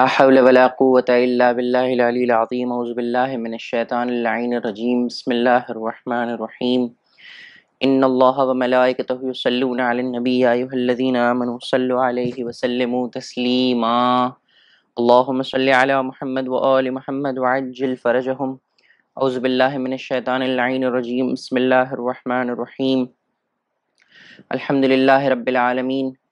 ला हौल वला क़ुव्वत इल्ला बिल्लाहिल अलील अज़ीम औज़ु बिल्लाहि मिनश शैतानिर लईनिर रजीम बिस्मिल्लाहिर रहमानिर रहीम इन्नल्लाह व मलाइकतहु युसल्लूना अलन नबी या अय्युहल्लज़ीना आमनू सल्लु अलैहि व सल्लिमू तस्लीमा अल्लाहुम्मा सल्लि अला मुहम्मद व आलि मुहम्मद व अज्जिल फरजहुम औज़ु बिल्लाहि मिनश शैतानिर लईनिर रजीम बिस्मिल्लाहिर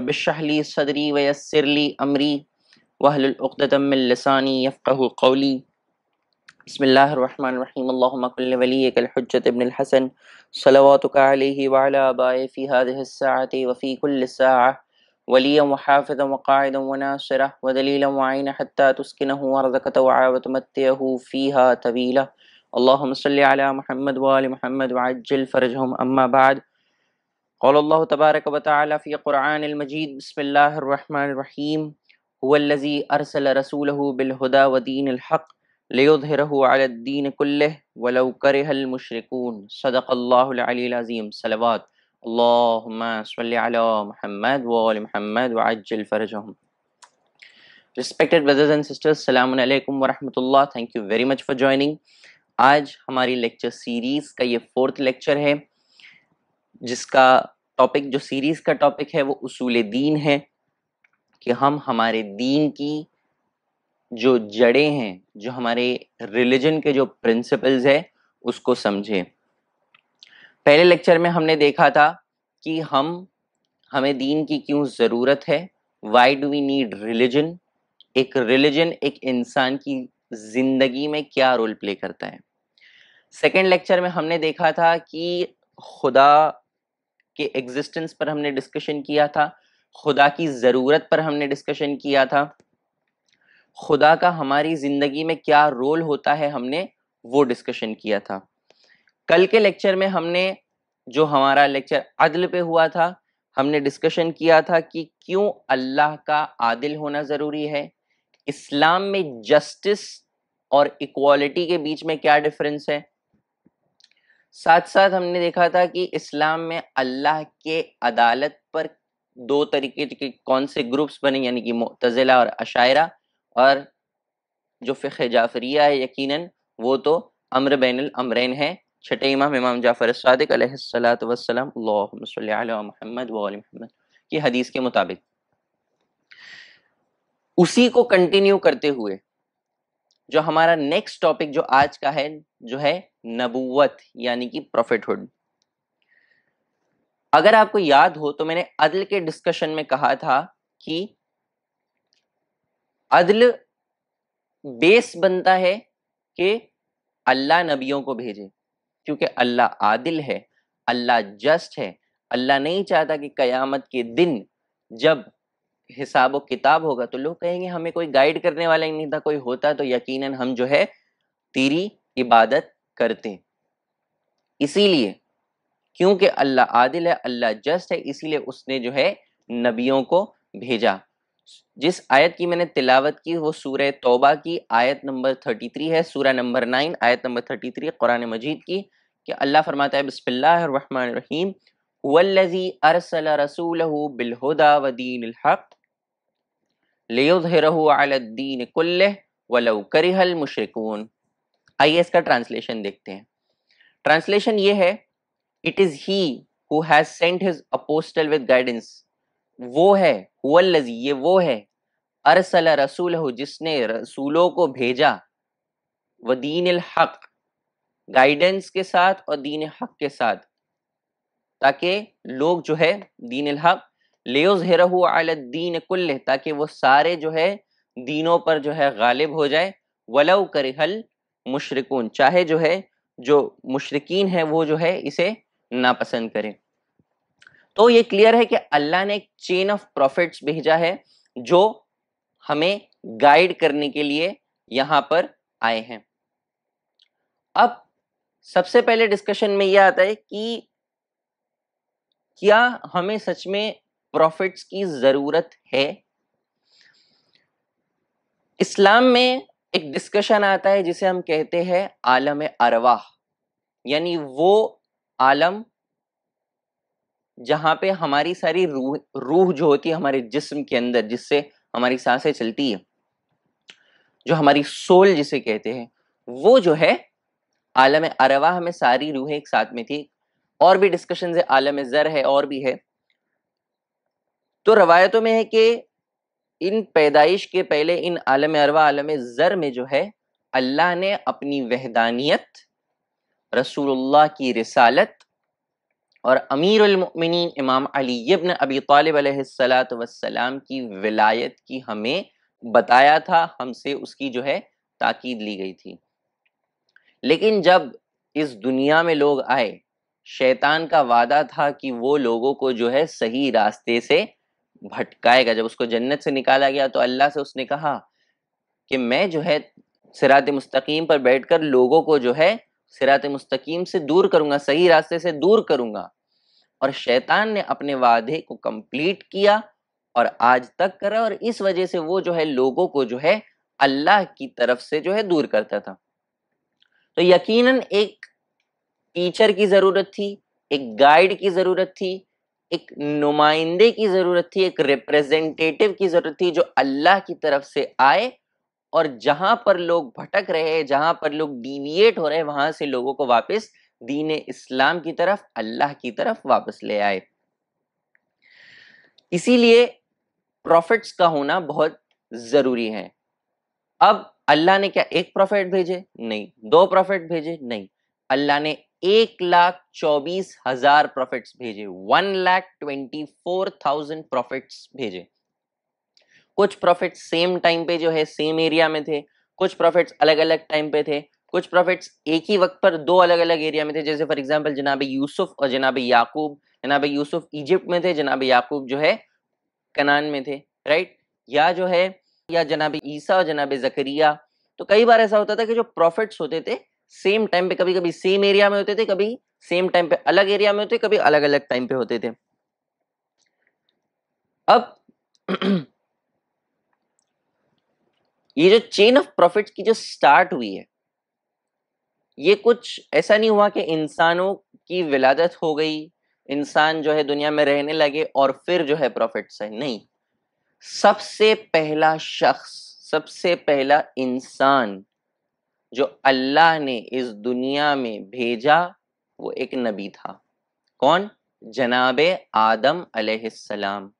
तालिब अलैहिस्सलाम रबिशहली सदरी वयसरली अमरी वहलुक़दम लिसानी यफ़क़हु क़ौली बसमीम वलीकलहजत इब्न हसन सलवातुक अलैहि व अला आबाए फ़ी हाज़िहि अस्साअति व फ़ी कुल्लि साअह वलिया व हाफ़िज़ा व क़ाइदा व नासिरा व दलीला व आइना हत्ता तुस्किनहु अर्ज़क़त व आवतमत्तियहु फ़ीहा तवीला अल्लाहुम्म सल्लि अला मुहम्मद व आलि मुहम्मद व अज्जिल फ़रजहुम अम्मा बाद क़ौलल्लाहु तबारक व तआला फ़ी क़ुरआनिल मजीद बिस्मिल्लाहिर रहमानिर रहीम हुवल्लज़ी अरसल रसूलहु बिल हुदा व दीनिल हक़ लियुज़हिरहु अलद्दीन कुल्लिहि वलौ करिहल मुशरिकून सदक़ल्लाहुल अलील अज़ीम सलवात अल्लाहुम्मा सल्लि अला मुहम्मद व आलि मुहम्मद व अज्जिल फ़रजहुम Respected brothers and sisters, Assalamu alaikum wa rahmatullah. Thank you very much for joining. आज हमारी लेक्चर सीरीज़ का ये फोर्थ लेक्चर है. जिसका टॉपिक जो सीरीज़ का टॉपिक है, वो उसूल दीन है कि हम हमारे दीन की जो जड़ें हैं, जो हमारे रिलीजन के जो प्रिंसिपल्स है, उसको समझें। पहले लेक्चर में हमने देखा था कि हम, हमें दीन की क्यों ज़रूरत है? Why do we need religion एक रिलीजन एक इंसान की ज़िंदगी में क्या रोल प्ले करता है? सेकेंड लेक्चर में हमने देखा था कि खुदा के एग्जिस्टेंस पर हमने डिस्कशन किया था, खुदा की ज़रूरत पर हमने डिस्कशन किया था। खुदा का हमारी ज़िंदगी में क्या रोल होता है हमने वो डिस्कशन किया था। कल के लेक्चर में हमने जो हमारा लेक्चर अदल पे हुआ था, हमने डिस्कशन किया था कि क्यों अल्लाह का आदिल होना ज़रूरी है, इस्लाम में जस्टिस और इक्वालिटी के बीच में क्या डिफरेंस है साथ साथ हमने देखा था कि इस्लाम में अल्लाह के अदालत पर दो तरीके के कौन से ग्रुप्स बने, यानी कि मुतज़िला और अशायरा, और जो फ़िक़ जाफरिया है यकीनन, वो तो अम्र बैन अमरैन है, छठे इमाम इमाम जाफ़र सदक वसलम महमद महमद की हदीस के मुताबिक। उसी को कंटिन्यू करते हुए, जो हमारा नेक्स्ट टॉपिक जो आज का है जो है नबूवत, यानी कि प्रॉफिटहुड अगर आपको याद हो तो मैंने अदल के डिस्कशन में कहा था कि अदल बेस बनता है कि अल्लाह नबियों को भेजे, क्योंकि अल्लाह आदिल है, अल्लाह जस्ट है। अल्लाह नहीं चाहता कि कयामत के दिन जब हिसाब किताब होगा तो लोग कहेंगे, हमें कोई गाइड करने वाला ही नहीं था, कोई होता तो यकीनन हम जो है, तेरी इबादत करते इसीलिए, क्योंकि अल्लाह आदिल है, अल्लाह जस्ट है, इसीलिए उसने जो है नबियों को भेजा। जिस आयत की मैंने तिलावत की, वो सूरह तौबा की, आयत नंबर 33 है, सूरह नंबर 9 आयत नंबर 33 कुरान मजीद की, कि अल्लाह फरमाता है, बिस्मिल्लाहिर्रहमानिर्रहीम वल्लज़ी अरसल रसूलहु बिलहुदा व दीनिल हक़ लियुज़हिरहु अलद्दीन कुल्लिह, वलौ करिहल मुशरिकून। आइए इसका ट्रांसलेशन देखते हैं। ट्रांसलेशन ये है it is he who has sent his apostle with guidance वो है हुवल्लजी ये वो है। अरसल रसूल जिसने रसूलों को भेजा। व दीन हक गाइडेंस के साथ और दीन हक के साथ। ताकि लोग जो है दीन हक लेज़हरहु दीन कुल्ल ताकि वो सारे जो है, दीनों पर जो है, गालिब हो जाए। वलव करहल मुशरकून, चाहे जो है, जो मुशरकिन है, वो जो है, इसे नापसंद करें। तो ये क्लियर है कि अल्लाह ने एक चेन ऑफ़ प्रॉफिट्स भेजा है, जो हमें गाइड करने के लिए यहाँ पर आए हैं। अब सबसे पहले डिस्कशन में यह आता है कि क्या हमें सच में प्रॉफिट्स की ज़रूरत है? इस्लाम में एक डिस्कशन आता है जिसे हम कहते हैं आलम अरवाह यानी वो आलम जहाँ पे हमारी सारी रूह रूह जो होती है हमारे जिस्म के अंदर, जिससे हमारी साँसें चलती है, जो हमारी सोल जिसे कहते हैं, वो जो है आलम अरवाह में सारी रूहें एक साथ में थी। और भी डिस्कशन है, आलम जर है, और भी है। तो रवायतों में है कि इन पैदाइश के पहले इन आलम अरवा आलम जर में जो है, अल्लाह ने अपनी वहदानियत, रसूलुल्लाह की रिसालत और अमीर अमीरमिन इमाम अली इब्न अबी तालिब वसलाम की विलायत की हमें बताया था, हमसे उसकी जो है ताकीद ली गई थी। लेकिन जब इस दुनिया में लोग आए, शैतान का वादा था कि वो लोगों को जो है सही रास्ते से भटकाएगा। जब उसको जन्नत से निकाला गया तो अल्लाह से उसने कहा कि मैं जो है सिरात मुस्तकीम पर बैठकर लोगों को जो है सिरात मुस्तकीम से दूर करूँगा, सही रास्ते से दूर करूँगा। और शैतान ने अपने वादे को कंप्लीट किया और आज तक करा और इस वजह से वो जो है लोगों को जो है अल्लाह की तरफ़ से जो है दूर करता था। तो यकीनन एक टीचर की ज़रूरत थी, एक गाइड की ज़रूरत थी एक नुमाइंदे की ज़रूरत थी, एक रिप्रेजेंटेटिव की ज़रूरत थी जो अल्लाह की तरफ़ से आए और जहाँ पर लोग भटक रहे हैं, जहाँ पर लोग डिविएट हो रहे हैं, वहाँ से लोगों को वापस दीन इस्लाम की तरफ़, अल्लाह की तरफ़ वापस ले आए। इसीलिए प्रॉफिट्स का होना बहुत ज़रूरी है। अब अल्लाह ने क्या एक प्रॉफिट भेजे? नहीं। दो प्रॉफिट भेजे? नहीं। अल्लाह ने एक लाख चौबीस हज़ार प्रॉफिट्स भेजे। One lakh twenty four thousand prophets भेजे। कुछ प्रॉफिट सेम टाइम पे जो है सेम एरिया में थे। कुछ प्रॉफिट्स अलग अलग टाइम पे थे। कुछ प्रॉफिट्स एक ही वक्त पर दो अलग अलग एरिया में थे। जैसे फॉर एग्जांपल जनाब यूसुफ और जनाब याकूब। जनाब यूसुफ इजिप्ट में थे, जनाब याकूब जो है, कनान में थे राइट या जो है, या जनाब ईसा और जनाब जकरिया। तो कई बार ऐसा होता था कि जो प्रॉफिट्स होते थे सेम टाइम पे कभी कभी सेम एरिया में होते थे, कभी सेम टाइम पे अलग एरिया में होते, कभी अलग अलग टाइम पे होते थे। अब ये जो चेन ऑफ़ प्रॉफिट की जो स्टार्ट हुई है, ये कुछ ऐसा नहीं हुआ कि इंसानों की विलादत हो गई, इंसान जो है दुनिया में रहने लगे और फिर जो है प्रॉफिट से नहीं। सबसे पहला शख्स, सबसे पहला इंसान जो अल्लाह ने इस दुनिया में भेजा, वो एक नबी था। कौन? जनाब आदम अलैहिस्सलाम।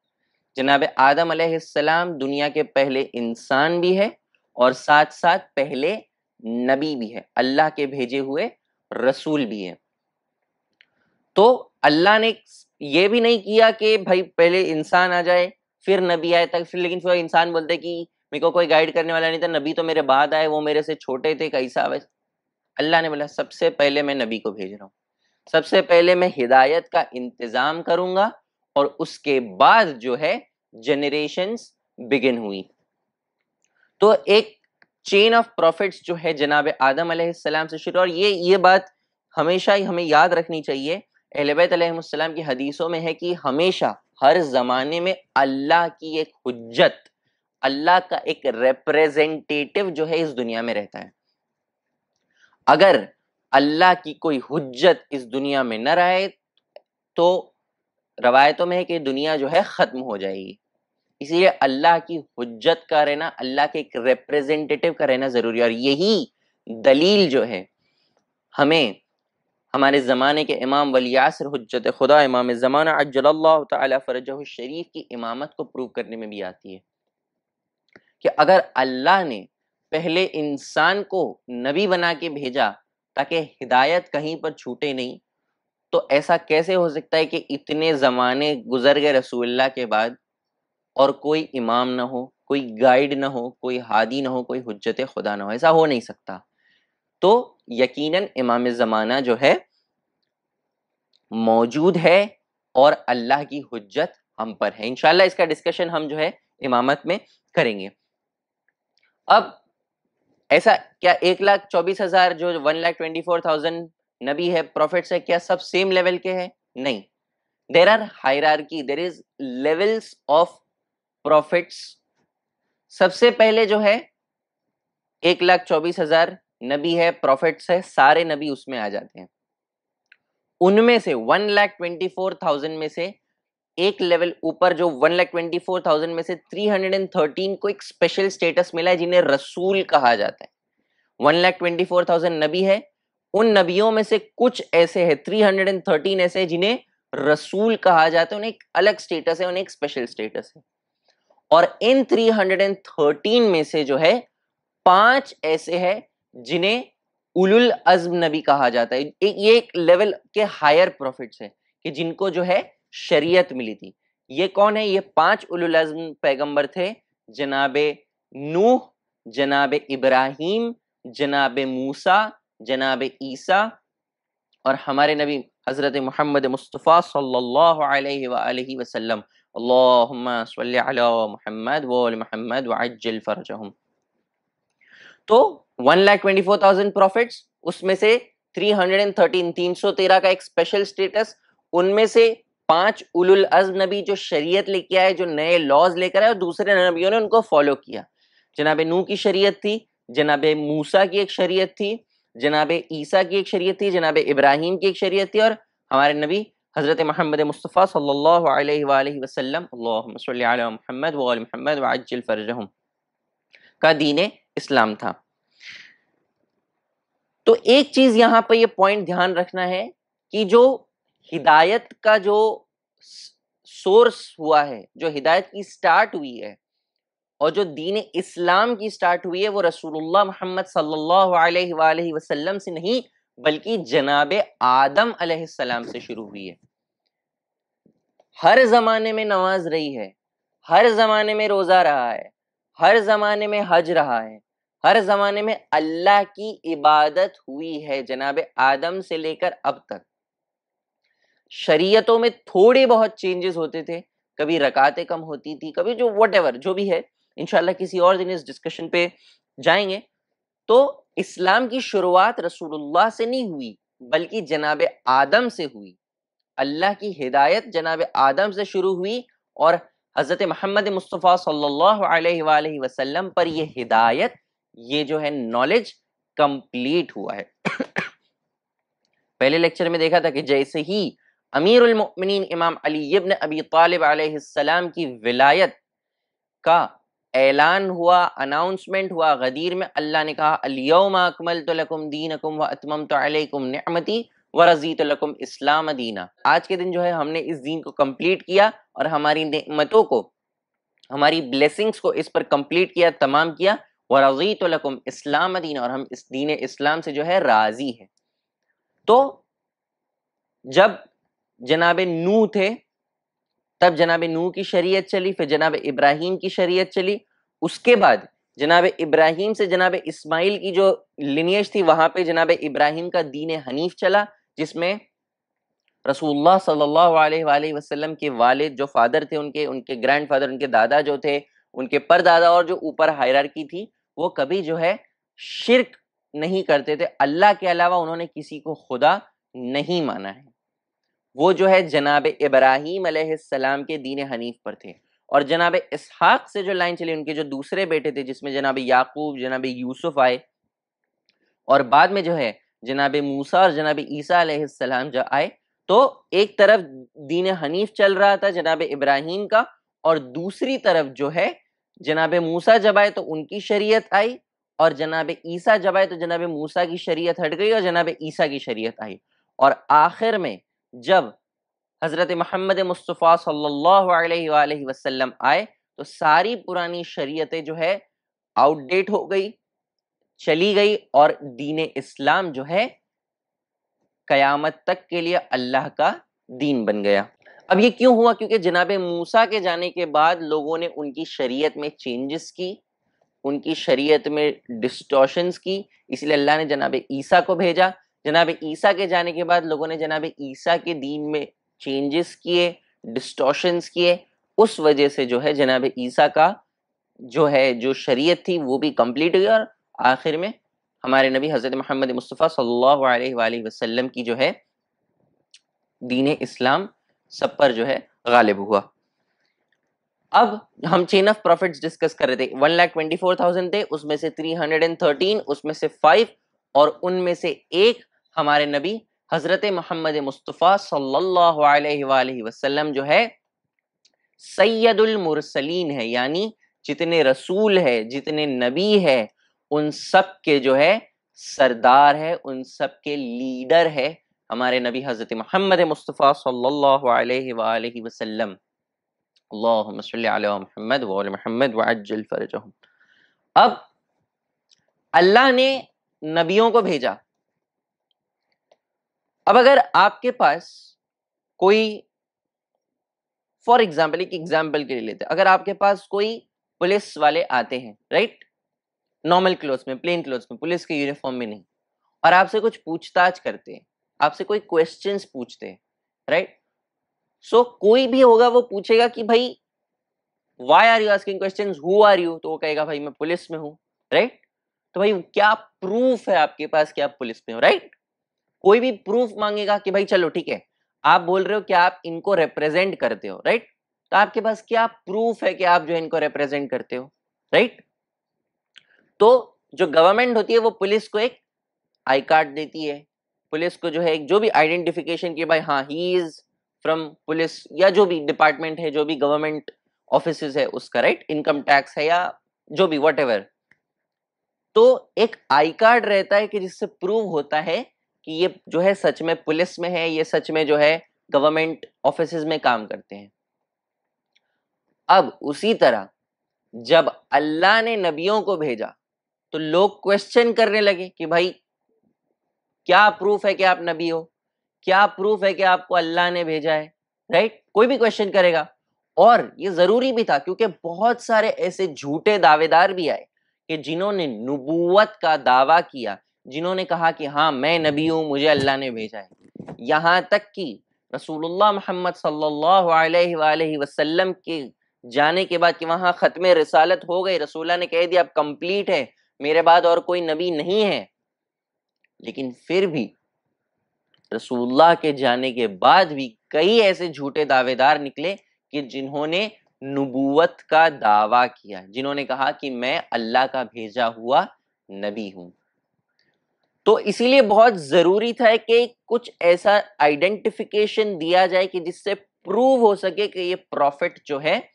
जनाब आदम अलैहिस्सलाम दुनिया के पहले इंसान भी है और साथ साथ पहले नबी भी है। अल्लाह के भेजे हुए रसूल भी है। तो अल्लाह ने ये भी नहीं किया कि भाई पहले इंसान आ जाए, फिर नबी आए तक, फिर लेकिन फिर इंसान बोलते कि मेरे को कोई गाइड करने वाला नहीं था, नबी तो मेरे बाद आए, वो मेरे से छोटे थे कैसा वैसे। अल्लाह ने बोला, सबसे पहले मैं नबी को भेज रहा हूँ। सबसे पहले मैं हिदायत का इंतज़ाम करूँगा और उसके बाद जो है जनरेशन बिगिन हुई। तो एक चेन ऑफ़ प्रॉफिट्स जो है, जनाब आदम सलाम से शुरू, और ये ये बात हमेशा ही हमें याद रखनी चाहिए। अहलबैत की हदीसों में है कि हमेशा, हर जमाने में अल्लाह की एक हुज्जत अल्लाह का एक रिप्रेजेंटेटिव जो है इस दुनिया में रहता है। अगर अल्लाह की कोई हुज्जत इस दुनिया में न रहे तो रवायतों में है कि दुनिया जो है खत्म हो जाएगी। इसलिए अल्लाह की हुज्जत का रहना, अल्लाह के एक रिप्रेजेंटेटिव का रहना ज़रूरी है। और यही दलील जो है, हमें हमारे ज़माने के इमाम वलियासर हुज्जत खुदा इमाम ज़माना अज्जल्ला फ़रज शरीफ की इमामत को प्रूव करने में भी आती है। कि अगर अल्लाह ने पहले इंसान को नबी बना के भेजा ताकि हिदायत कहीं पर छूटे नहीं तो ऐसा कैसे हो सकता है कि इतने ज़माने गुजर गए रसूल्ला के बाद और कोई इमाम ना हो, कोई गाइड ना हो, कोई हादी ना हो, कोई हुज्जत खुदा ना हो? ऐसा हो नहीं सकता। तो यकीनन इमाम ज़माना जो है, मौजूद है और अल्लाह की हुज्जत हम पर है। इनशाला इसका डिस्कशन हम जो है इमामत में करेंगे। अब ऐसा क्या एक लाख चौबीस हज़ार जो one lakh twenty four thousand नबी है प्रॉफिट्स है, क्या सब सेम लेवल के हैं? नहीं. There are hierarchy there is levels of prophets सबसे पहले जो है, एक लाख चौबीस हज़ार नबी है प्रॉफिट्स है, सारे नबी उसमें आ जाते हैं। उनमें से one lakh twenty four thousand में से एक लेवल ऊपर जो one lakh twenty four thousand में से थ्री हंड्रेड एंड थर्टीन को एक स्पेशल स्टेटस मिला है, जिन्हें रसूल कहा जाता है। One lakh twenty four thousand नबी है। उन नबियों में से कुछ ऐसे हैं थ्री हंड्रेड एंड थर्टीन ऐसे जिन्हें रसूल कहा जाता है। उन्हें एक अलग स्टेटस है, उन्हें एक स्पेशल स्टेटस है। और इन थ्री हंड्रेड एंड थर्टीन में से जो है, पाँच ऐसे हैं, जिन्हें उलुल अज्म नबी कहा जाता है। ये एक लेवल के हायर प्रॉफिट्स है, कि जिनको जो है शरीयत मिली थी। ये कौन है? ये पाँच उलुल अज्म पैगंबर थे, जनाबे नूह, जनाब इब्राहिम, जनाब मूसा, जनाब ईसा और हमारे नबी हज़रत मोहम्मद मुस्तफ़ा सल्लल्लाहु अलैहि वसल्लम। मोहम्मद मोहम्मद वजल फ़रजहम। तो one lakh twenty four thousand prophets, उसमें से थ्री हंड्रेड एंड थर्टीन तीन सौ तेरह का एक स्पेशल स्टेटस उनमें से पाँच उलुल अज नबी जो शरीयत लेके आए, जो नए लॉज लेकर आए और दूसरे नबियों ने उनको फॉलो किया। जनाब नू की शरीयत थी, जनाब मूसा की एक शरीयत थी, जनाब ईसा की एक शरीयत थी, जनाब इब्राहिम की एक शरीयत थी और हमारे नबी हज़रत महमद मुस्तफ़ा सल्लल्लाहु का दीन इस्लाम था। तो एक चीज़ यहाँ पर ये पॉइंट ध्यान रखना है कि जो हिदायत का जो सोर्स हुआ है, जो हिदायत की स्टार्ट हुई है, और जो दीन इस्लाम की स्टार्ट हुई है, वो रसूलुल्लाह मोहम्मद सल्लल्लाहु अलैहि वसल्लम से नहीं, बल्कि जनाब आदम अलैहिस्सलाम से शुरू हुई है। हर जमाने में नमाज़ रही है, हर जमाने में रोजा रहा है, हर जमाने में हज रहा है, हर जमाने में अल्लाह की इबादत हुई है जनाब आदम से लेकर अब तक। शरीयतों में थोड़े बहुत चेंजेस होते थे, कभी रकातें कम होती थी, कभी जो वट जो भी है इनशाला किसी और दिन इस डिस्कशन पे जाएँगे। तो इस्लाम की शुरुआत रसूलुल्लाह से नहीं हुई, बल्कि जनाब आदम से हुई। अल्लाह की हिदायत जनाब आदम से शुरू हुई और हज़रत मोहम्मद मुस्तफ़ा सल्लल्लाहु अलैहि वसल्लम पर यह हिदायत, ये जो है नॉलेज कंप्लीट हुआ है। पहले लेक्चर में देखा था कि जैसे ही अमीरुल मोमिनीन इमाम अली इब्न अबी तालिब अलैहिस्सलाम की विलायत का ऐलान हुआ अनाउंसमेंट हुआ, गदीर में अल्लाह ने कहा, अलियम अकमल तलकुम दीनकुम व अतमम अलैकुम निअमती व रजीत लकुम इस्लाम दीना. आज के दिन जो है, हमने इस दीन को कंप्लीट किया और हमारी नेमतों को, हमारी ब्लेसिंग्स को इस पर कंप्लीट किया, तमाम किया, व रजीत लकुम इस्लाम दीना, और हम इस दीन इस्लाम से जो है, राज़ी है। तो जब जनाब नू थे, तब जनाब नू की शरीयत चली, फिर जनाब इब्राहिम की शरीयत चली। उसके बाद जनाब इब्राहिम से जनाब इस्माइल की जो लिनियज थी, वहाँ पे जनाब इब्राहिम का दीन हनीफ चला, जिसमें रसूलुल्लाह सल्लल्लाहु अलैहि वसल्लम के वालिद जो फादर थे उनके उनके ग्रैंड फादर उनके दादा जो थे, उनके परदादा और जो ऊपर हायरार की थी, वो कभी जो है शिरक नहीं करते थे। अल्लाह के अलावा उन्होंने किसी को खुदा नहीं माना है। वो जो है जनाब इब्राहिम सलाम के दीन हनीफ पर थे। और जनाब इसहाक से जो लाइन चली, उनके जो दूसरे बेटे थे, जिसमें जनाब याकूब, जनाब यूसुफ आए, और बाद में जो है जनाब मूसा और जनाब ईसा सलाम आए तो एक तरफ़ दीन हनीफ चल रहा था जनाब इब्राहिम का, और दूसरी तरफ़ जो है जनाब मूसा जब आए तो उनकी शरीयत आई, और जनाब ईसा जब आए तो जनाब मूसा की शरीयत हट गई, और जनाब ईसा की शरीयत आई। और आखिर में जब हज़रत मोहम्मद मुस्तफ़ा सल्लल्लाहु अलैहि वसल्लम आए तो सारी पुरानी शरीयतें जो है आउटडेट हो गई, चली गई और दीन इस्लाम जो है, कयामत तक के लिए अल्लाह का दीन बन गया। अब ये क्यों हुआ? क्योंकि जनाब मूसा के जाने के बाद लोगों ने उनकी शरीयत में चेंजेस की, उनकी शरीयत में डिस्टोशंस की, इसलिए अल्लाह ने जनाब ईसा को भेजा। जनाब ईसा के जाने के बाद लोगों ने जनाब ईसा के दीन में चेंजेस किए डिस्टोशंस किए, उस वजह से जो है जनाब ईसा का जो है, जो शरीयत थी वो भी कंप्लीट हुई और आखिर में हमारे नबी हज़रत मोहम्मद मुस्तफ़ा सल्लल्लाहु अलैहि वसल्लम की जो है दीन इस्लाम सब पर जो है गालिब हुआ। अब हम चेन ऑफ़ प्रॉफिट्स डिस्कस कर रहे थे। One lakh twenty four thousand थे, उसमें से थ्री हंड्रेड एंड थर्टीन उसमें से फाइव और उनमें से एक हमारे नबी हज़रत मोहम्मद मुस्तफ़ा सल्लल्लाहु वसल्लम जो है, सैयदुल मुरसलीन है, यानी जितने रसूल है, जितने नबी है, उन सब के जो है, सरदार है, उन सब के लीडर है हमारे नबी हज़रत मोहम्मद मुस्तफ़ा सल्लल्लाहु अब अल्लाह ने नबियों को भेजा। अब अगर आपके पास कोई, फॉर एग्ज़ाम्पल एक एग्ज़ाम्पल के लिए लेते अगर आपके पास कोई पुलिस वाले आते हैं, राइट? नॉर्मल क्लोथ में, प्लेन क्लोथ में, पुलिस के यूनिफॉर्म में नहीं। और आपसे कुछ पूछताछ करते हैं, आपसे कोई क्वेश्चन पूछते हैं, राइट? सो कोई भी होगा, वो पूछेगा कि भाई why are you asking question who are you तो वो कहेगा, भाई, मैं पुलिस में हूँ, राइट? तो भाई, क्या प्रूफ है आपके पास कि आप पुलिस में हो, राइट? कोई भी प्रूफ मांगेगा कि भाई चलो, ठीक है। आप बोल रहे हो कि आप इनको रिप्रेजेंट करते हो राइट तो आपके पास क्या प्रूफ है कि आप जो इनको रिप्रेजेंट करते हो राइट तो जो गवर्नमेंट होती है, वो पुलिस को एक आई कार्ड देती है। पुलिस को जो है एक जो भी आइडेंटिफिकेशन की भाई हाँ ही इज़ फ्रॉम पुलिस या जो भी डिपार्टमेंट है, जो भी गवर्नमेंट ऑफ़िस है उसका राइट इनकम टैक्स है या जो भी वट तो एक आई कार्ड रहता है कि जिससे प्रूव होता है कि ये जो है सच में पुलिस में है, ये सच में जो है गवर्नमेंट ऑफ़िस में काम करते हैं। अब उसी तरह जब अल्लाह ने नबियों को भेजा तो लोग क्वेश्चन करने लगे कि भाई, क्या प्रूफ है कि आप नबी हो? क्या प्रूफ है कि आपको अल्लाह ने भेजा है? राइट कोई भी क्वेश्चन करेगा। और ये ज़रूरी भी था क्योंकि बहुत सारे ऐसे झूठे दावेदार भी आए कि जिन्होंने नबूवत का दावा किया जिन्होंने कहा कि हाँ मैं नबी हूँ, मुझे अल्लाह ने भेजा है। यहाँ तक कि रसूलुल्लाह मोहम्मद सल्लल्लाहु अलैहि वसल्लम के जाने के बाद कि वहाँ ख़त्म रिसालत हो गई रसूल्ला ने कह दिया, अब कंप्लीट है, मेरे बाद और कोई नबी नहीं है। लेकिन फिर भी रसूलुल्लाह के जाने के बाद भी कई ऐसे झूठे दावेदार निकले कि जिन्होंने नबूवत का दावा किया, जिन्होंने कहा कि मैं अल्लाह का भेजा हुआ नबी हूँ। तो इसीलिए बहुत ज़रूरी था कि कुछ ऐसा आइडेंटिफिकेशन दिया जाए कि जिससे प्रूव हो सके कि ये प्रॉफिट जो है,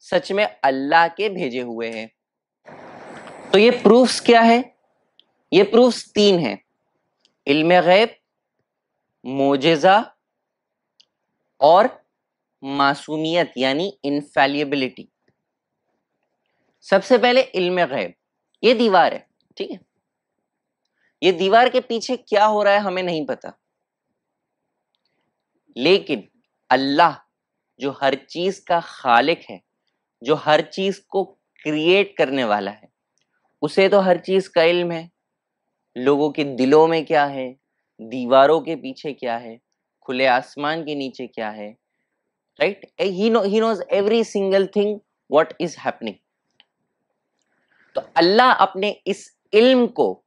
सच में अल्लाह के भेजे हुए हैं। तो ये प्रूफ्स क्या है? ये प्रूफ्स तीन हैं। इल्म गैब, मोजेजा और मासूमियत, यानी इनफेलिबिलिटी सबसे पहले इल्म गैब। ये दीवार है, ठीक है? ये दीवार के पीछे क्या हो रहा है हमें नहीं पता। लेकिन अल्लाह जो हर चीज़ का खालिक है, जो हर चीज़ को क्रिएट करने वाला है, उसे तो हर चीज़ का इल्म है। लोगों के दिलों में क्या है? दीवारों के पीछे क्या है? खुले आसमान के नीचे क्या है? Right he know, he knows every single thing what is happening. तो अल्लाह अपने इस इल्म को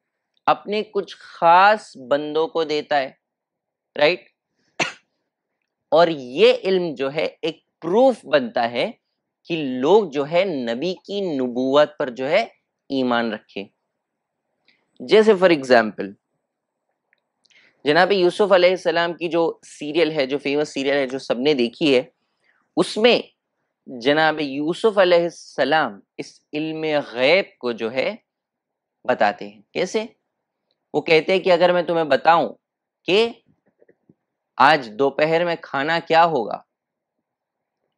अपने कुछ खास बंदों को देता है राइट और ये इल्म जो है, एक प्रूफ बनता है कि लोग जो है, नबी की नबूवत पर जो है, ईमान रखे। जैसे फॉर एग्ज़ाम्पल जनाब यूसुफ अलैहिस्सलाम की जो सीरियल है, जो फ़ेमस सीरियल है, जो सबने देखी है, उसमें जनाब यूसुफ अलैहिस्सलाम इस इल्म गैब को जो है, बताते हैं। कैसे? वो कहते हैं कि अगर मैं तुम्हें बताऊँ कि आज दोपहर में खाना क्या होगा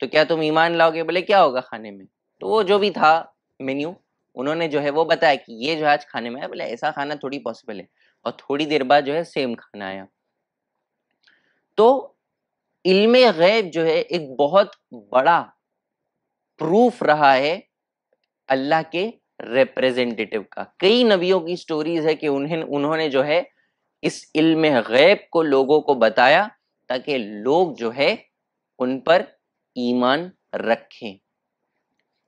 तो क्या तुम ईमान लाओगे? बोले, क्या होगा खाने में? तो वो जो भी था मेन्यू उन्होंने जो है वो बताया कि ये जो आज खाने में है बोले, ऐसा खाना थोड़ी पॉसिबल है। और थोड़ी देर बाद जो है सेम खाना आया। तो इल्म गैब जो है एक बहुत बड़ा प्रूफ रहा है अल्लाह के रिप्रेजेंटेटिव का। कई नबियों की स्टोरीज है कि उन्हें, उन्होंने जो है, इस इल्म गैब को लोगों को बताया ताकि लोग जो है, उन पर ईमान रखें।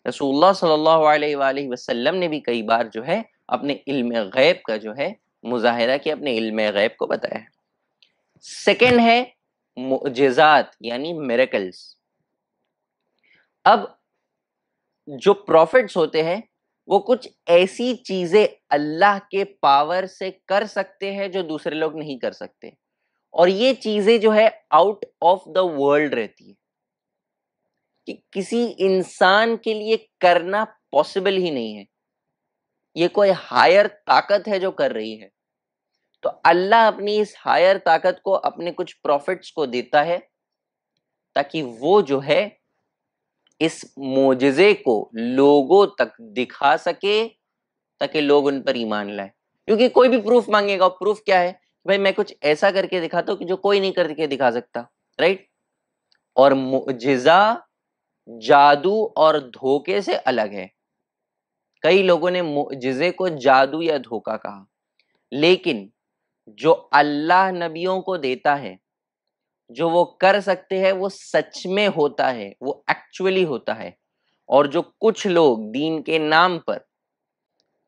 रसूलुल्लाह सल्लल्लाहु अलैहि वसल्लम ने भी कई बार जो है, अपने इल्म गैब का जो है, मुजाहिरा किया, अपने इल्म गैब को बताया। सेकेंड है, मुजजात, यानी मेरेकल्स अब जो प्रॉफिट्स होते हैं वो कुछ ऐसी चीज़ें अल्लाह के पावर से कर सकते हैं जो दूसरे लोग नहीं कर सकते। और ये चीज़ें जो है आउट ऑफ़ द वर्ल्ड रहती है। कि किसी इंसान के लिए करना पॉसिबल ही नहीं है। ये कोई हायर ताकत है जो कर रही है। तो अल्लाह अपनी इस हायर ताकत को, अपने कुछ प्रॉफिट्स को देता है, ताकि वो जो है इस मोजे को लोगों तक दिखा सके, ताकि लोग उन पर ईमान लाए। क्योंकि कोई भी प्रूफ मांगेगा प्रूफ क्या है भाई मैं कुछ ऐसा करके दिखाता हूँ कि जो कोई नहीं करके दिखा सकता राइट और मुजिजा जादू और धोखे से अलग है। कई लोगों ने मुजिजे को जादू या धोखा कहा। लेकिन जो अल्लाह नबियों को देता है जो वो कर सकते हैं वो सच में होता है वो एक्चुअली होता है। और जो कुछ लोग दीन के नाम पर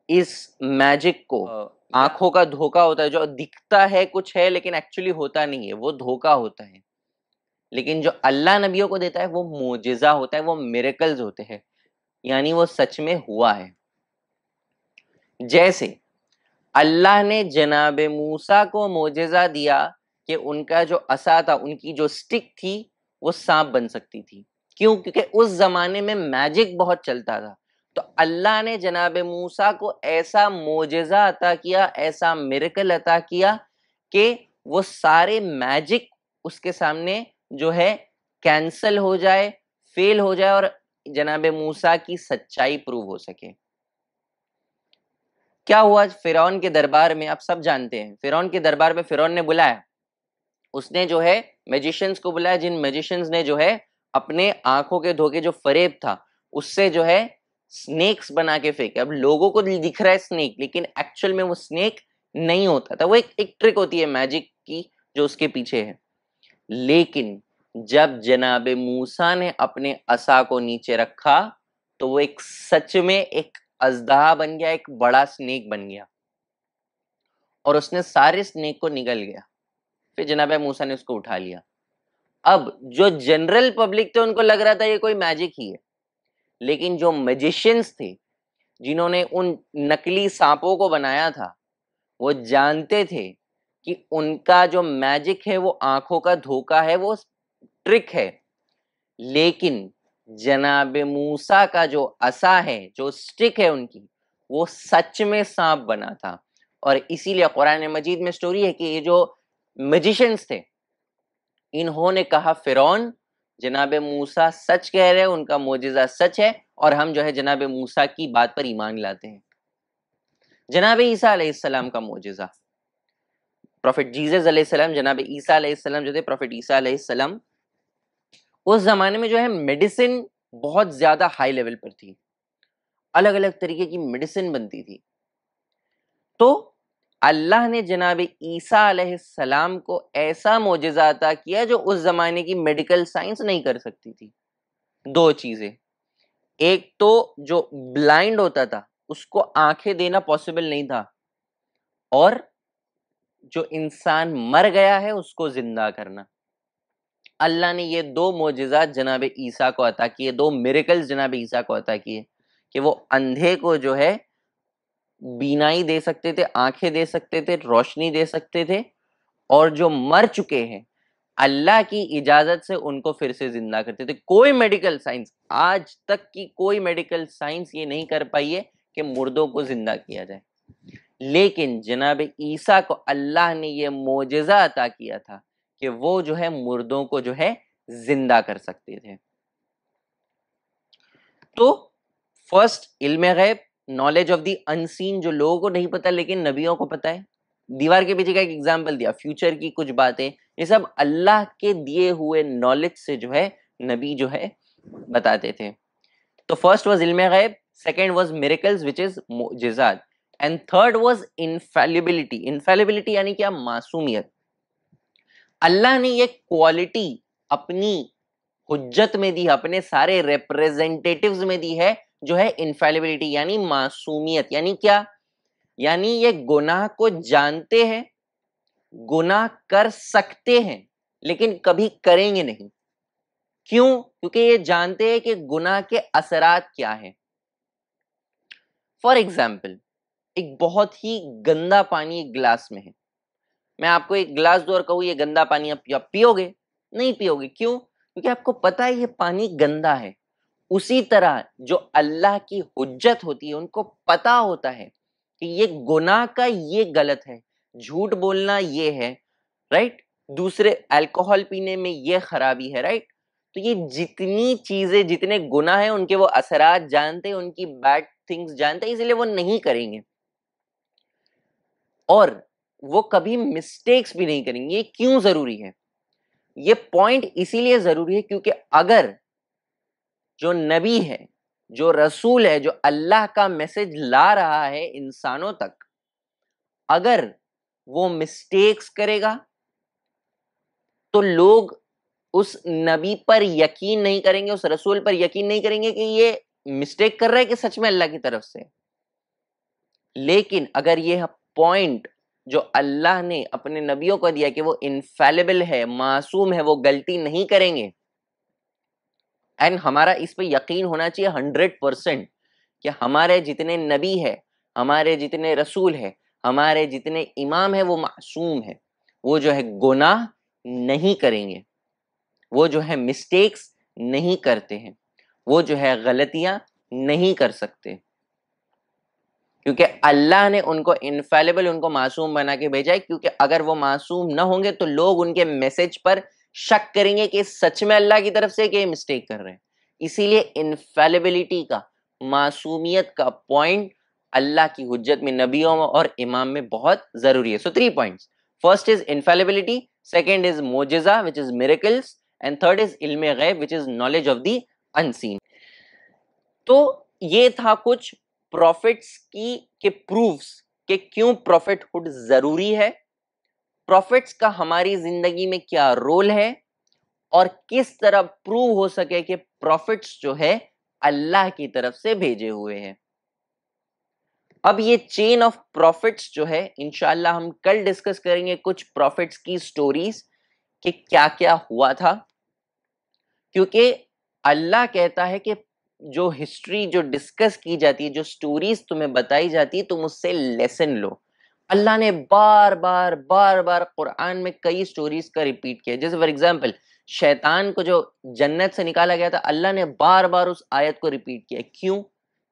इस मैजिक को आँखों का धोखा होता है जो दिखता है कुछ है लेकिन एक्चुअली होता नहीं है वो धोखा होता है। लेकिन जो अल्लाह नबियों को देता है वो मोजिजा होता है वो मेरेकल्स होते हैं। यानी वो सच में हुआ है। जैसे अल्लाह ने जनाब मूसा को मोजेजा दिया कि उनका जो असा था, उनकी जो स्टिक थी, वो सांप बन सकती थी। क्यों? क्योंकि उस जमाने में मैजिक बहुत चलता था। तो अल्लाह ने जनाब मूसा को ऐसा मोजा अता किया, ऐसा मिरकल अता किया कि वो सारे मैजिक उसके सामने जो है कैंसल हो जाए फेल हो जाए और जनाब मूसा की सच्चाई प्रूव हो सके। क्या हुआ फिरौन के दरबार में? आप सब जानते हैं। फिरौन के दरबार में फिरौन ने बुलाया। उसने जो है मैजिशियंस को बुलाया, जिन मैजिशियंस ने जो है, अपने आँखों के धोखे, जो फरेब था, उससे जो है स्नेक्स बना के फेंके। अब लोगों को दिख रहा है स्नेक लेकिन एक्चुअल में वो स्नेक नहीं होता था। वो एक एक ट्रिक होती है मैजिक की, जो उसके पीछे है। लेकिन जब जनाब मूसा ने अपने असा को नीचे रखा तो वो एक सच में एक अजदहा बन गया, एक बड़ा स्नेक बन गया। और उसने सारे स्नेक को निगल गया फिर जनाब मूसा ने उसको उठा लिया। अब जो जनरल पब्लिक थे, उनको लग रहा था ये कोई मैजिक ही है। लेकिन जो मैजिशियंस थे, जिन्होंने उन नकली सांपों को बनाया था, वो जानते थे कि उनका जो मैजिक है, वो आँखों का धोखा है, वो ट्रिक है। लेकिन जनाब मूसा का जो असा है, जो स्टिक है उनकी, वो सच में सांप बना था। और इसीलिए कुरान मजीद में स्टोरी है कि ये जो मैजिशियंस थे। इन्होंने कहा, फिरौन, जनाब मूसा सच कह रहे हैं, उनका मोजिजा सच है, और हम जो है जनाब मूसा की बात पर ईमान लाते हैं। जनाब ईसा अलैहिस्सलाम का मोजिजा। प्रॉफिट जीजस अलैहिस्सलाम जनाब ईसा अलैहिस्सलाम जो थे, प्रॉफिट ईसा अलैहिस्सलाम उस जमाने में जो है मेडिसिन बहुत ज़्यादा हाई लेवल पर थी। अलग अलग तरीके की मेडिसिन बनती थी। तो अल्लाह ने जनाब ईसा सलाम को ऐसा मोजा अता किया जो उस जमाने की मेडिकल साइंस नहीं कर सकती थी। दो चीज़ें। एक तो जो ब्लाइंड होता था, उसको आँखें देना पॉसिबल नहीं था और जो इंसान मर गया है, उसको ज़िंदा करना। अल्लाह ने ये दो मोजात जनाब ईसा को अता किए, दो मेरिकल्स जनाब ईसा को अता किए कि वो अंधे को जो है बीनाई दे सकते थे, आँखें दे सकते थे, रोशनी दे सकते थे और जो मर चुके हैं, अल्लाह की इजाज़त से उनको फिर से ज़िंदा करते थे। कोई मेडिकल साइंस आज तक की कोई मेडिकल साइंस ये नहीं कर पाई है कि मुर्दों को ज़िंदा किया जाए। लेकिन जनाब ईसा को अल्लाह ने यह मोजा अता किया था कि वो जो है मुर्दों को जो है ज़िंदा कर सकते थे। तो फ़र्स्ट इल्म गैब नॉलेज ऑफ़ दी अनसीन जो लोगों को नहीं पता, लेकिन नबियों को पता है। दीवार के पीछे का एक एग्ज़ाम्पल दिया फ्यूचर की कुछ बातें, ये सब अल्लाह के दिए हुए नॉलेज से जो है, नबी जो है, बताते थे। तो फ़र्स्ट वॉज़ इल्म गैब second was miracles which is मोजाद and third was infallibility infallibility यानी क्या? मासूमियत। अल्लाह ने ये क्वालिटी अपनी हुज्जत में दी अपने सारे रिप्रेजेंटेटिव्स में दी है जो है इनफेलिबिलिटी यानी मासूमियत, यानी क्या? यानी ये गुनाह को जानते हैं, गुनाह कर सकते हैं, लेकिन कभी करेंगे नहीं। क्यों? क्योंकि ये जानते हैं कि गुनाह के असरात क्या है। फॉर एग्ज़ाम्पल एक बहुत ही गंदा पानी एक गिलास में है। मैं आपको एक गिलास दो और कहूँ, ये गंदा पानी आप पियोगे? नहीं पियोगे, क्यों? क्योंकि आपको पता है ये पानी गंदा है। उसी तरह जो अल्लाह की हुज्जत होती है, उनको पता होता है कि ये गुनाह का ये गलत है, झूठ बोलना ये है राइट दूसरे अल्कोहल पीने में ये खराबी है राइट तो ये जितनी चीज़ें, जितने गुना है, उनके वो असरात जानते हैं उनकी बैड थिंग्स जानते हैं इसलिए वो नहीं करेंगे। और वो कभी मिस्टेक्स भी नहीं करेंगे, ये क्यों ज़रूरी है? ये पॉइंट इसीलिए ज़रूरी है क्योंकि अगर जो नबी है, जो रसूल है, जो अल्लाह का मैसेज ला रहा है इंसानों तक, अगर वो मिस्टेक्स करेगा तो लोग उस नबी पर यकीन नहीं करेंगे, उस रसूल पर यकीन नहीं करेंगे कि ये मिस्टेक कर रहा है कि सच में अल्लाह की तरफ़ से। लेकिन अगर ये पॉइंट जो अल्लाह ने अपने नबियों को दिया कि वो इनफेलेबल है, मासूम है, वो गलती नहीं करेंगे एंड हमारा इस पर यकीन होना चाहिए हंड्रेड परसेंट कि हमारे जितने नबी है, हमारे जितने रसूल है, हमारे जितने इमाम है, वो मासूम है। वो जो है गुनाह नहीं करेंगे। वो जो है मिस्टेक्स नहीं करते हैं। वो जो है गलतियाँ नहीं कर सकते। क्योंकि अल्लाह ने उनको इनफेलेबल उनको मासूम बना के भेजा है, क्योंकि अगर वो मासूम ना होंगे तो लोग उनके मैसेज पर शक करेंगे कि सच में अल्लाह की तरफ़ से कि मिस्टेक कर रहे हैं। इसीलिए इनफेलेबिलिटी का, मासूमियत का पॉइंट अल्लाह की हुज्जत में, नबियों और इमाम में बहुत ज़रूरी है। So three points first is infallibility second is मोजिजा which is miracles and third is इल्म गैब which is knowledge of the unseen तो ये था कुछ प्रॉफिट्स की, के प्रूफ्स कि क्यों प्रॉफिटहुड ज़रूरी है? प्रॉफिट्स का हमारी ज़िंदगी में क्या रोल है और किस तरह प्रूव हो सके कि प्रॉफिट्स जो है अल्लाह की तरफ़ से भेजे हुए हैं। अब ये चेन ऑफ़ प्रॉफिट्स जो है इनशाला हम कल डिस्कस करेंगे कुछ प्रॉफिट्स की स्टोरीज कि क्या क्या हुआ था। क्योंकि अल्लाह कहता है कि जो हिस्ट्री जो डिस्कस की जाती है, जो स्टोरीज तुम्हें बताई जाती है, तुम उससे लेसन लो। अल्लाह ने बार बार बार बार कुरान में कई स्टोरीज का रिपीट किया। जैसे फॉर एग्ज़ाम्पल शैतान को जो जन्नत से निकाला गया था, अल्लाह ने बार बार उस आयत को रिपीट किया। क्यों?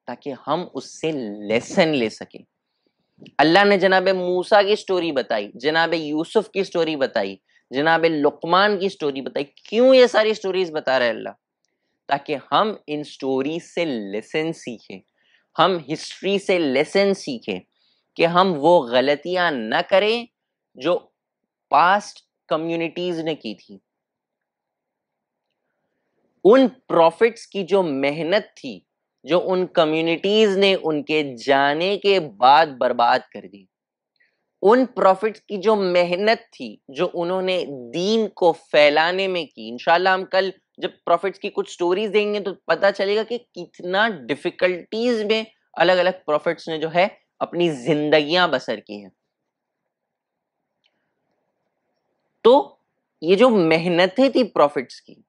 ताकि हम उससे लेसन ले सके। अल्लाह ने जनाब मूसा की स्टोरी बताई, जनाब यूसुफ की स्टोरी बताई, जनाब लुकमान की स्टोरी बताई। क्यों ये सारी स्टोरीज बता रहे अल्लाह? ताकि हम इन स्टोरी से लेसन सीखें। हम हिस्ट्री से लेसन सीखें। कि हम वो गलतियाँ न करें जो पास्ट कम्युनिटीज ने की थी। उन प्रॉफिट्स की जो मेहनत थी, जो उन कम्युनिटीज ने उनके जाने के बाद बर्बाद कर दी। उन प्रॉफिट्स की जो मेहनत थी, जो उन्होंने दीन को फैलाने में की। इंशाल्लाह हम कल जब प्रॉफिट्स की कुछ स्टोरीज देंगे तो पता चलेगा कि कितना डिफिकल्टीज में अलग अलग प्रॉफिट्स ने जो है अपनी जिंदगियाँ बसर की हैं। तो ये जो मेहनतें थी प्रॉफिट्स की,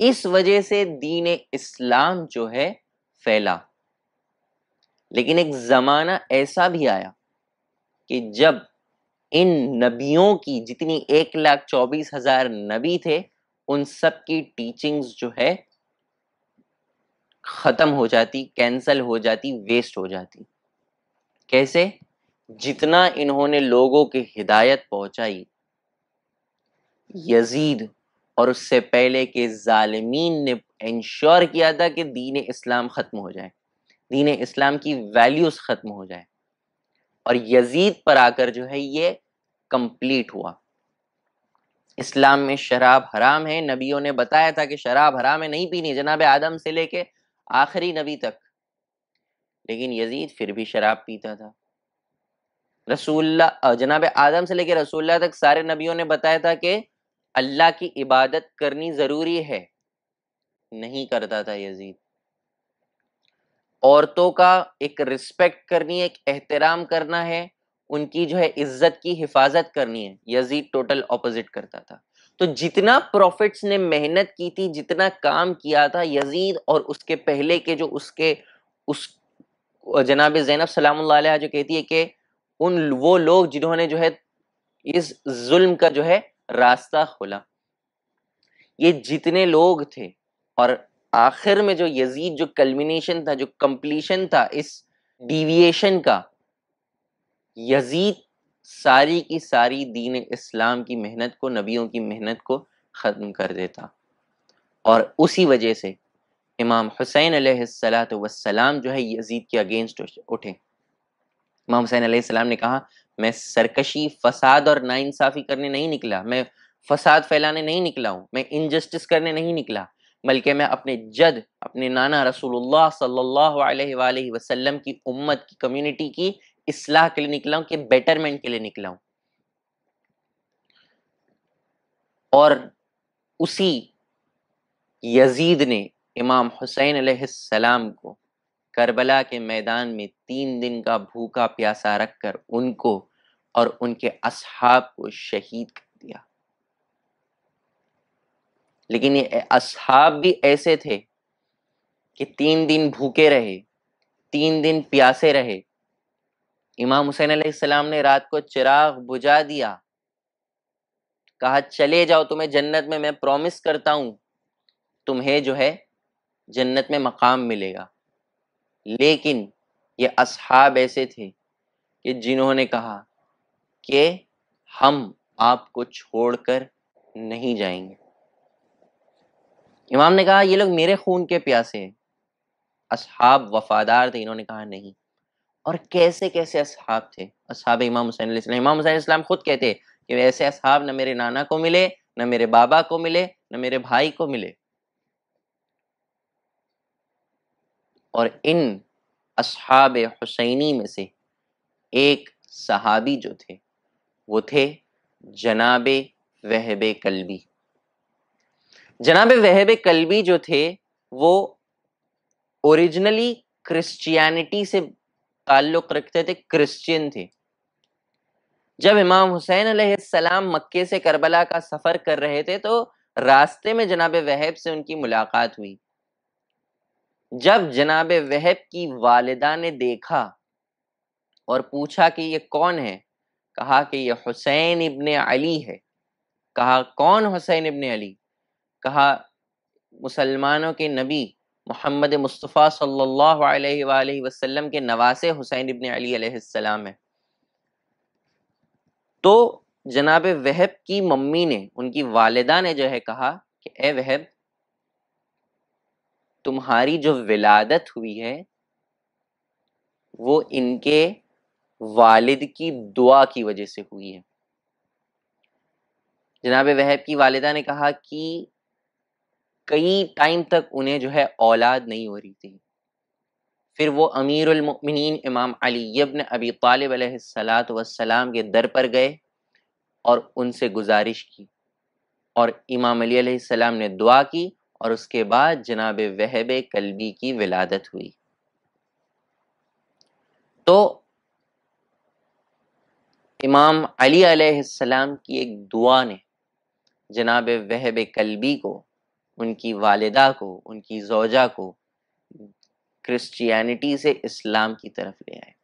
इस वजह से दीन इस्लाम जो है फैला। लेकिन एक जमाना ऐसा भी आया कि जब इन नबियों की जितनी एक लाख चौबीस हज़ार नबी थे, उन सब की टीचिंग्स जो है खत्म हो जाती कैंसल हो जाती वेस्ट हो जाती। कैसे? जितना इन्होंने लोगों की हिदायत पहुंचाई, यजीद और उससे पहले के जालिमीन ने इंश्योर किया था कि दीन इस्लाम ख़त्म हो जाए। दीन इस्लाम की वैल्यूज़ ख़त्म हो जाए। और यजीद पर आकर जो है ये कंप्लीट हुआ। इस्लाम में शराब हराम है। नबियों ने बताया था कि शराब हराम है, नहीं पीनी। जनाब आदम से लेके आखिरी नबी तक। लेकिन यजीद फिर भी शराब पीता था। रसूल्ला जनाब आदम से लेके रसूल्ला तक सारे नबियों ने बताया था कि अल्लाह की इबादत करनी ज़रूरी है, नहीं करता था यजीद। औरतों का एक रिस्पेक्ट करनी है एक एहतराम करना है, उनकी जो है इज़्ज़त की हिफाजत करनी है, यजीद टोटल ऑपोजिट करता था। तो जितना प्रॉफिट्स ने मेहनत की थी, जितना काम किया था यजीद और उसके पहले के जो उसके, उस जनाब जैनब सलाम जो कहती है कि उन वो लोग जिन्होंने जो है इस जुल्म का जो है रास्ता खोला। ये जितने लोग थे और आखिर में जो यजीद जो कल्मिनेशन था, जो कंप्लीशन था इस डिविएशन का, यजीद सारी की सारी दीन इस्लाम की मेहनत को, नबियों की मेहनत को ख़त्म कर देता। और उसी वजह से इमाम हुसैन सलाम जो है यजीद के अगेंस्ट उठे इमाम हुसैन सलाम ने कहा, मैं सरकशी फसाद और नाइंसाफ़ी करने नहीं निकला, मैं फसाद फैलाने नहीं निकला हूँ, मैं इनजस्टिस करने नहीं निकला, बल्कि मैं अपने जद, अपने नाना रसूलुल्लाह सल्लल्लाहु अलैहि वसल्लम की उम्मत की कम्युनिटी की इसलाह के लिए निकला हूँ कि बेटरमेंट के लिए निकला हूँ। और उसी यजीद ने इमाम हुसैन सलाम को करबला के मैदान में तीन दिन का भूखा प्यासा रखकर उनको और उनके असहाब को शहीद कर दिया। लेकिन ये असहाब भी ऐसे थे कि तीन दिन भूखे रहे, तीन दिन प्यासे रहे। इमाम हुसैन सलाम ने रात को चिराग बुझा दिया। कहा, चले जाओ, तुम्हें जन्नत में मैं प्रॉमिस करता हूँ, तुम्हें जो है जन्नत में मकाम मिलेगा। लेकिन ये असहाब ऐसे थे कि जिन्होंने कहा कि हम आपको छोड़कर नहीं जाएँगे। इमाम ने कहा, ये लोग मेरे खून के प्यासे हैं। असहाब वफादार थे, इन्होंने कहा, नहीं। और कैसे कैसे असहाब थे? असहाब इमाम हुसैन इमाम हुसैन इस्लाम खुद कहते कि ऐसे असहाब न मेरे नाना को मिले, न मेरे बाबा को मिले, न मेरे भाई को मिले। और इन असहाब हुसैनी में से एक सहाबी जो थे, वो थे जनाब वहब कलबी। जनाब वहब कलबी जो थे, वो ओरिजिनली क्रिश्चियनिटी से ताल्लुक रखते थे, क्रिश्चियन थे। जब इमाम हुसैन सलाम मक्के से करबला का सफ़र कर रहे थे तो रास्ते में जनाब वहब से उनकी मुलाकात हुई। जब जनाब वहब की वालदा ने देखा और पूछा कि ये कौन है, कहा कि ये हुसैन इबन अली है। कहा, कौन हुसैन इबन अली? कहा, मुसलमानों के नबी मोहम्मद मुस्तफ़ा सल्लल्लाहु अलैहि वसल्लम के नवासे हुसैन इबन अली अलैहिस्सलाम है। तो जनाब वहब की मम्मी ने, उनकी वालदा ने जो है कहा कि, ए वहब तुम्हारी जो विलादत हुई है, वो इनके वालिद की दुआ की वजह से हुई है। जनाब वहब की वालिदा ने कहा कि कई टाइम तक उन्हें जो है औलाद नहीं हो रही थी। फिर वो अमीरमिन इमाम अली इब्न अबी तालिब वसलाम के दर पर गए और उनसे गुजारिश की और इमाम अली सलाम ने दुआ की और उसके बाद जनाब वहब कलबी की विलादत हुई। तो इमाम अली सलाम की एक दुआ ने जनाब वहब कलबी को, उनकी वालिदा को, उनकी जोजा को क्रिश्चियनिटी से इस्लाम की तरफ़ ले आए।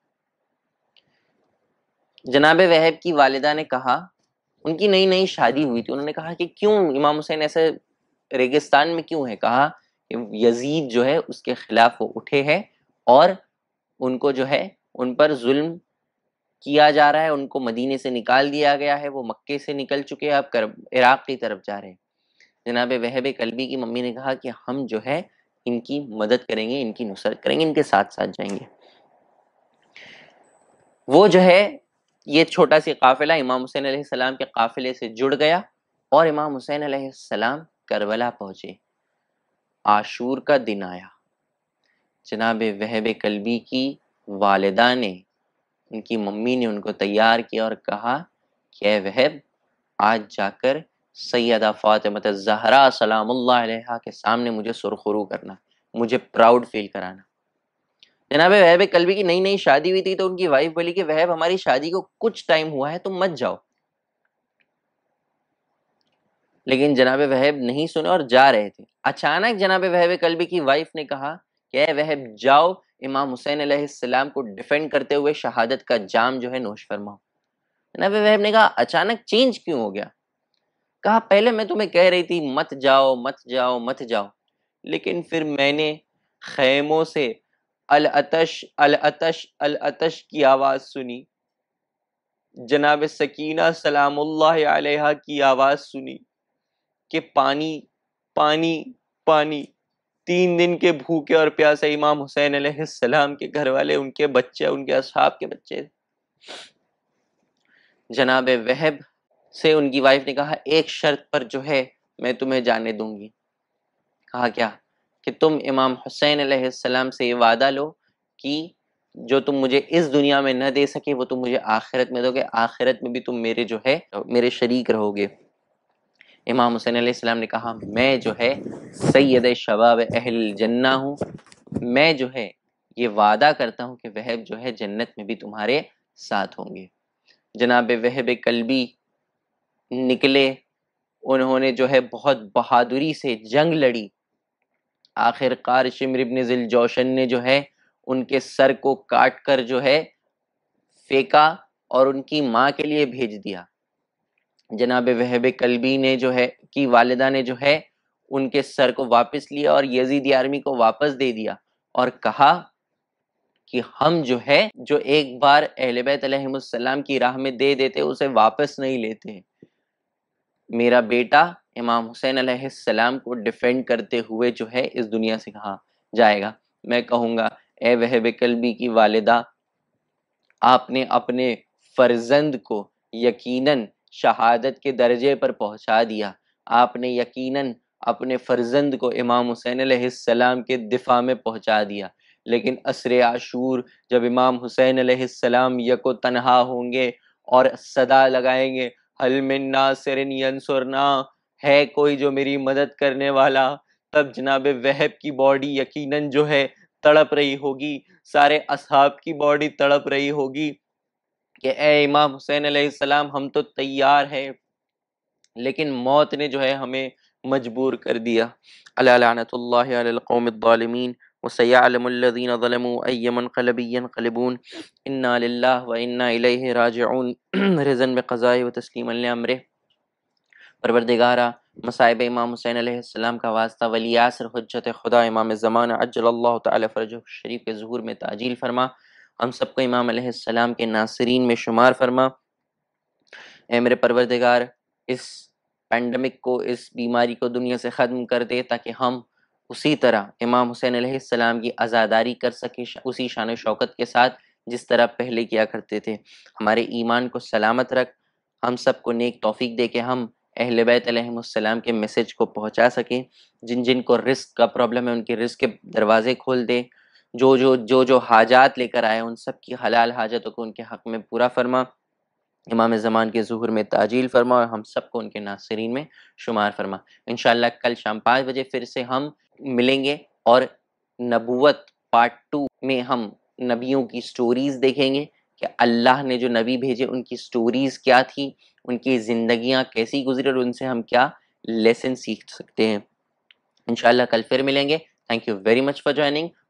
जनाब वहब की वालिदा ने कहा, उनकी नई नई शादी हुई थी, उन्होंने कहा कि क्यों इमाम हुसैन ऐसे रेगिस्तान में क्यों है? कहा कि यजीद जो है, उसके खिलाफ वो उठे हैं और उनको जो है, उन पर जुल्म किया जा रहा है। उनको मदीने से निकाल दिया गया है। वो मक्के से निकल चुके हैं। अब इराक की तरफ़ जा रहे हैं। जनाब वहब कलबी की मम्मी ने कहा कि हम जो है, इनकी मदद करेंगे, इनकी नुसरत करेंगे, इनके साथ साथ जाएँगे। वो जो है, ये छोटा सी काफिला इमाम हुसैन सलाम के काफिले से जुड़ गया और इमाम हुसैन सलाम करबला पहुँचे। आशूर का दिन आया। जनाब वहब कलबी की वालिदा ने, उनकी मम्मी ने उनको तैयार किया और कहा कि वहब, आज जाकर सैदा फ़ातिमत जहरा सलाम के सामने मुझे सुरखुरू करना, मुझे प्राउड फील कराना। जनाब वहब कलबी की नई नई शादी हुई थी तो उनकी वाइफ बोली कि, वहब, हमारी शादी को कुछ टाइम हुआ है, तुम मत जाओ। लेकिन जनाब वहब नहीं सुने और जा रहे थे। अचानक जनाब वहब कलबी की वाइफ ने कहा कि वहब, जाओ, इमाम हुसैन सलाम को डिफेंड करते हुए शहादत का जाम जो है नोश फरमाओ। जनाब वहब ने कहा, अचानक चेंज क्यों हो गया? कहा, पहले मैं तुम्हें कह रही थी, मत जाओ मत जाओ मत जाओ। लेकिन फिर मैंने खैमों से अल अतश अल अतश अल अतश की आवाज़ सुनी। जनाब सकीना सलाम की आवाज़ सुनी। कि पानी पानी पानी। तीन दिन के भूखे और प्यासे इमाम हुसैन सलाम के घर वाले उनके बच्चे, उनके असहाब के बच्चे। जनाब वहब से उनकी वाइफ ने कहा, एक शर्त पर जो है, मैं तुम्हें जाने दूँगी। कहा, क्या? कि तुम इमाम हुसैन सलाम से ये वादा लो कि जो तुम मुझे इस दुनिया में न दे सके, वो तुम मुझे आखिरत में दोगे। आखिरत में भी तुम मेरे जो है, मेरे शरीक रहोगे। इमाम हुसैन सलाम ने कहा, मैं जो है सैद शबाब अहल जन्ना हूँ। मैं जो है ये वादा करता हूँ कि वहब जो है जन्नत में भी तुम्हारे साथ होंगे। जनाब वहब कलबी निकले, उन्होंने जो है बहुत बहादुरी से जंग लड़ी। आखिरकार शिमर इब्न जोशन ने जो है उनके सर को काट कर जो है फेंका और उनकी माँ के लिए भेज दिया। जनाब वहब कलबी ने जो है, की वालदा ने जो है, उनके सर को वापस लिया और यजीदी आर्मी को वापस दे दिया और कहा कि हम जो है, जो एक बार अहलबैत की राह में दे देते, उसे वापस नहीं लेते। मेरा बेटा इमाम हुसैन सलाम को डिफेंड करते हुए जो है, इस दुनिया से कहा जाएगा। मैं कहूँगा, ए वह कलबी की वालिदा, आपने अपने फर्जंद को यकीनन शहादत के दर्जे पर पहुँचा दिया। आपने यकीनन अपने फर्जंद को इमाम हुसैन सलाम के दिफा में पहुँचा दिया। लेकिन असर आशूर जब इमाम हुसैन सलाम यको तनहा होंगे और सदा लगाएँगे नासिरिन यंसुरना है कोई जो मेरी मदद करने वाला तब जनाब वहब की बॉडी यकीनन जो है तड़प रही होगी, सारे असहाब की बॉडी तड़प रही होगी। कि ए इमाम हुसैन सलाम, हम तो तैयार है। लेकिन मौत ने जो है हमें मजबूर कर दिया। अल्लामीन वसयालमल्लिन ज़लमून इन्ना व इन्ना रिजन में क़ज़ाए व तस्लीम अमर। परवरदिगारा मसाइब इमाम हुसैन सलाम का वास्ता वली आसर हजत खुदा इमाम ज़मान अजल्ला फ़रज शरीफ के जहूर में ताजील फरमा। हम सबको इमाम सलाम के नासरीन में शुमार फरमा। ए मेरे परवरदिगार, इस पेंडमिक को, इस बीमारी को दुनिया से ख़त्म कर दे ताकि हम उसी तरह इमाम हुसैन सलाम की आज़ादारी कर सके उसी शान शौकत के साथ जिस तरह पहले किया करते थे। हमारे ईमान को सलामत रख, हम सबको नेक तोफ़ी दे के हम अहल बैतम के मैसेज को पहुँचा सकें। जिन जिन को रिस्क का प्रॉब्लम है, उनके रिस्क के दरवाजे खोल दे। जो जो जो जो हाजात लेकर आए, उन सब की हलाल हाजतों को उनके हक़ में पूरा फरमा। इमाम ज़मान के जहूर में ताजील फरमा और हम सबको उनके नासरीन में शुमार फरमा। इन कल शाम पाँच बजे फिर से हम मिलेंगे और नबूवत पार्ट टू में हम नबियों की स्टोरीज़ देखेंगे कि अल्लाह ने जो नबी भेजे, उनकी स्टोरीज़ क्या थी, उनकी ज़िंदगियाँ कैसी गुजरी और उनसे हम क्या लेसन सीख सकते हैं। इन कल फिर मिलेंगे। Thank you very much for joining